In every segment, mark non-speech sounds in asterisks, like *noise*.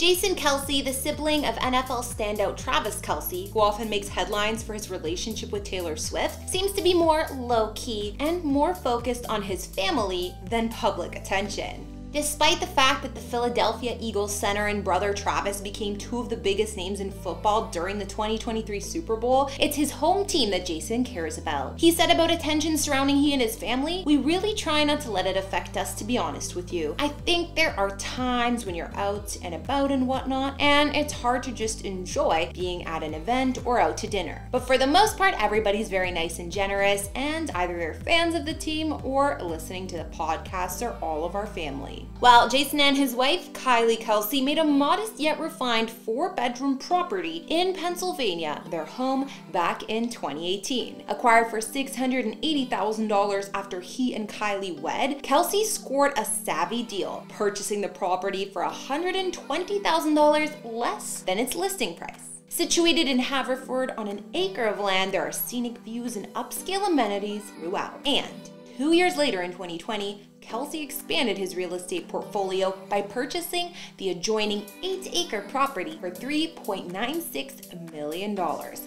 Jason Kelce, the sibling of NFL standout Travis Kelce, who often makes headlines for his relationship with Taylor Swift, seems to be more low key and more focused on his family than public attention. Despite the fact that the Philadelphia Eagles center and brother Travis became two of the biggest names in football during the 2023 Super Bowl, it's his home team that Jason cares about. He said about attention surrounding he and his family, we really try not to let it affect us to be honest with you. I think there are times when you're out and about and whatnot, and it's hard to just enjoy being at an event or out to dinner. But for the most part, everybody's very nice and generous, and either they're fans of the team or listening to the podcast or all of our family. Well, Jason and his wife, Kylie Kelce, made a modest yet refined four bedroom property in Pennsylvania, their home back in 2018. Acquired for $680,000 after he and Kylie wed, Kelce scored a savvy deal, purchasing the property for $120,000 less than its listing price. Situated in Haverford on an acre of land, there are scenic views and upscale amenities throughout. And two years later in 2020, Kelce expanded his real estate portfolio by purchasing the adjoining 8 acre property for $3.96 million.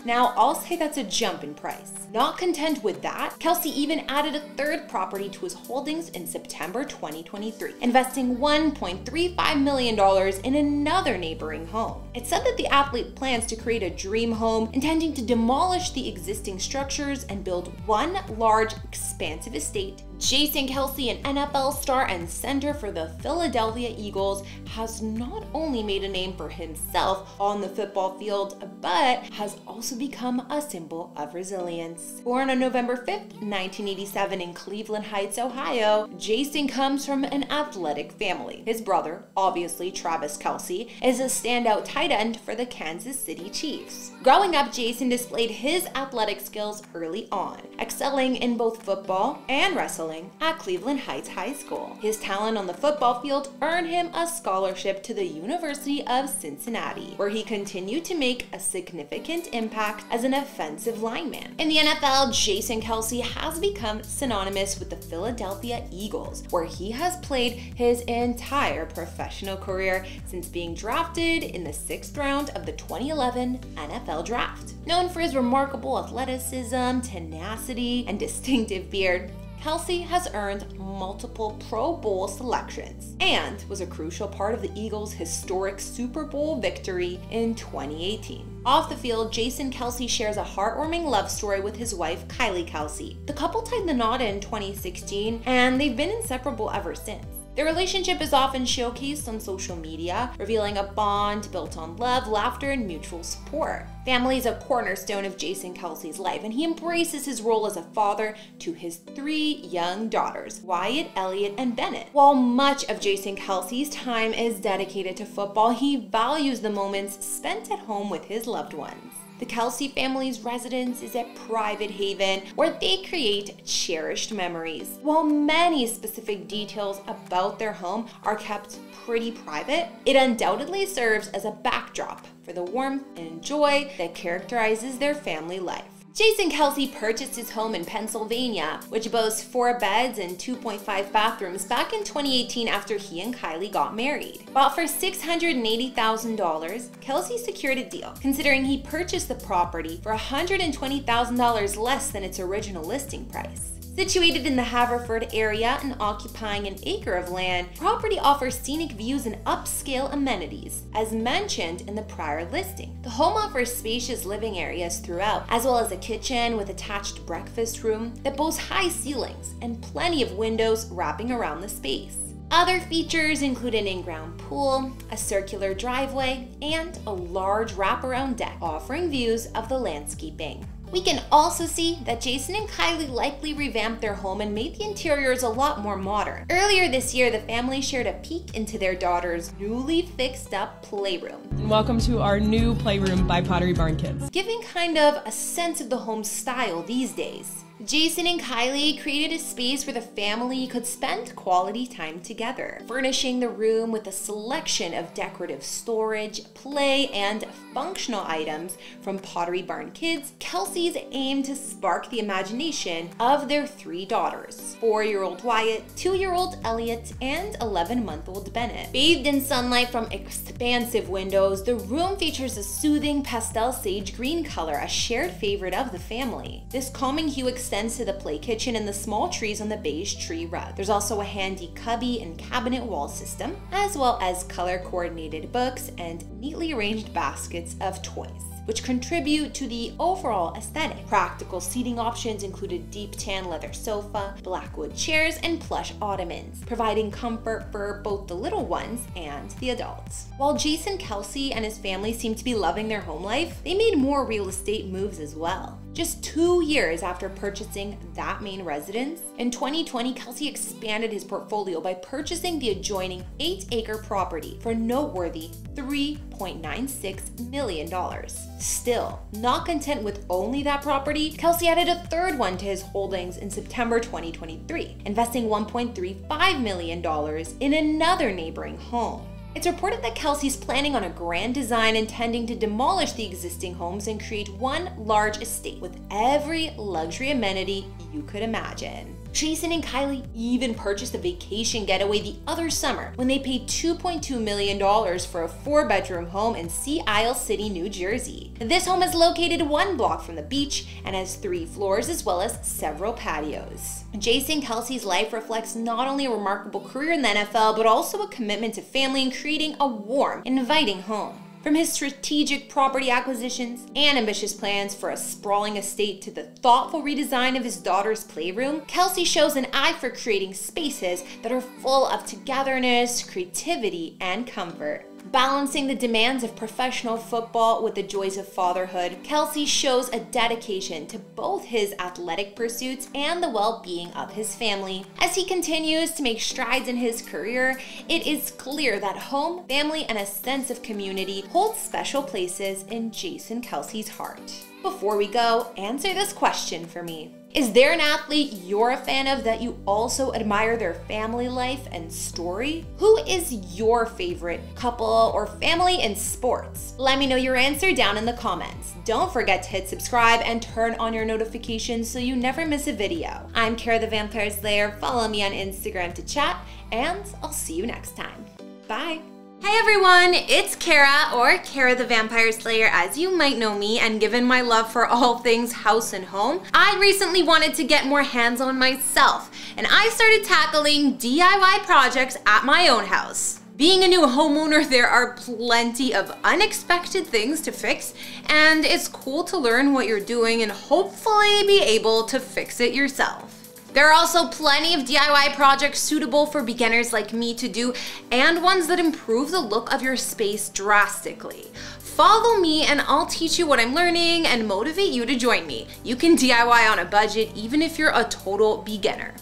Now, I'll say that's a jump in price. Not content with that, Kelce even added a third property to his holdings in September 2023, investing $1.35 million in another neighboring home. It's said that the athlete plans to create a dream home, intending to demolish the existing structures and build one large, expansive estate. Jason Kelce, an NFL star and center for the Philadelphia Eagles, has not only made a name for himself on the football field, but has also become a symbol of resilience. Born on November 5th, 1987 in Cleveland Heights, Ohio, Jason comes from an athletic family. His brother, obviously Travis Kelce, is a standout tight end for the Kansas City Chiefs. Growing up, Jason displayed his athletic skills early on, excelling in both football and wrestling at Cleveland Heights High School. His talent on the football field earned him a scholarship to the University of Cincinnati, where he continued to make a significant impact as an offensive lineman. In the NFL, Jason Kelce has become synonymous with the Philadelphia Eagles, where he has played his entire professional career since being drafted in the sixth round of the 2011 NFL NFL draft. Known for his remarkable athleticism, tenacity, and distinctive beard, Kelce has earned multiple Pro Bowl selections and was a crucial part of the Eagles' historic Super Bowl victory in 2018. Off the field, Jason Kelce shares a heartwarming love story with his wife, Kylie Kelce. The couple tied the knot in 2016, and they've been inseparable ever since. Their relationship is often showcased on social media, revealing a bond built on love, laughter, and mutual support. Family is a cornerstone of Jason Kelce's life, and he embraces his role as a father to his three young daughters, Wyatt, Elliot, and Bennett. While much of Jason Kelce's time is dedicated to football, he values the moments spent at home with his loved ones. The Kelce family's residence is a private haven where they create cherished memories. While many specific details about their home are kept pretty private, it undoubtedly serves as a backdrop for the warmth and joy that characterizes their family life. Jason Kelce purchased his home in Pennsylvania, which boasts four beds and 2.5 bathrooms back in 2018 after he and Kylie got married. Bought for $680,000, Kelce secured a deal, considering he purchased the property for $120,000 less than its original listing price. Situated in the Haverford area and occupying an acre of land, property offers scenic views and upscale amenities, as mentioned in the prior listing. The home offers spacious living areas throughout, as well as a kitchen with attached breakfast room that boasts high ceilings and plenty of windows wrapping around the space. Other features include an in-ground pool, a circular driveway, and a large wraparound deck offering views of the landscaping. We can also see that Jason and Kylie likely revamped their home and made the interiors a lot more modern. Earlier this year, the family shared a peek into their daughter's newly fixed up playroom. And welcome to our new playroom by Pottery Barn Kids. Giving kind of a sense of the home style these days. Jason and Kylie created a space where the family could spend quality time together, furnishing the room with a selection of decorative storage, play, and functional items from Pottery Barn Kids. Kelce's aim to spark the imagination of their three daughters four year old Wyatt, two year old Elliot, and 11 month old Bennett. Bathed in sunlight from expansive windows, the room features a soothing pastel sage green color, a shared favorite of the family. This calming hue extends to the play kitchen and the small trees on the beige tree rug. There's also a handy cubby and cabinet wall system, as well as color coordinated books and neatly arranged baskets of toys which contribute to the overall aesthetic. Practical seating options included deep tan leather sofa, blackwood chairs, and plush ottomans, providing comfort for both the little ones and the adults. While Jason Kelce and his family seem to be loving their home life, they made more real estate moves as well. Just two years after purchasing that main residence, in 2020, Kelce expanded his portfolio by purchasing the adjoining 8 acre property for noteworthy $3.96 million. Still, not content with only that property, Kelce added a third one to his holdings in September 2023, investing $1.35 million in another neighboring home. It's reported that Kelce's planning on a grand design intending to demolish the existing homes and create one large estate with every luxury amenity you could imagine. Jason and Kylie even purchased a vacation getaway the other summer when they paid $2.2 million for a four bedroom home in Sea Isle City, New Jersey. This home is located one block from the beach and has three floors as well as several patios. Jason Kelce's life reflects not only a remarkable career in the NFL, but also a commitment to family and creating a warm, inviting home. From his strategic property acquisitions and ambitious plans for a sprawling estate to the thoughtful redesign of his daughter's playroom, Kelce shows an eye for creating spaces that are full of togetherness, creativity, and comfort. Balancing the demands of professional football with the joys of fatherhood, Kelce shows a dedication to both his athletic pursuits and the well being of his family. As he continues to make strides in his career, it is clear that home, family, and a sense of community hold special places in Jason Kelce's heart. Before we go, answer this question for me. Is there an athlete you're a fan of that you also admire their family life and story? Who is your favorite couple or family in sports? Let me know your answer down in the comments. Don't forget to hit subscribe and turn on your notifications so you never miss a video. I'm Kara the Vampire Slayer. Follow me on Instagram to chat, and I'll see you next time. Bye. Hey everyone, it's Kara, or Kara the Vampire Slayer as you might know me, and given my love for all things house and home, I recently wanted to get more hands-on myself, and I started tackling DIY projects at my own house. Being a new homeowner, *laughs* there are plenty of unexpected things to fix, and it's cool to learn what you're doing and hopefully be able to fix it yourself. There are also plenty of DIY projects suitable for beginners like me to do and ones that improve the look of your space drastically. Follow me and I'll teach you what I'm learning and motivate you to join me. You can DIY on a budget even if you're a total beginner.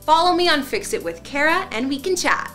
Follow me on Fix It with Kara and we can chat.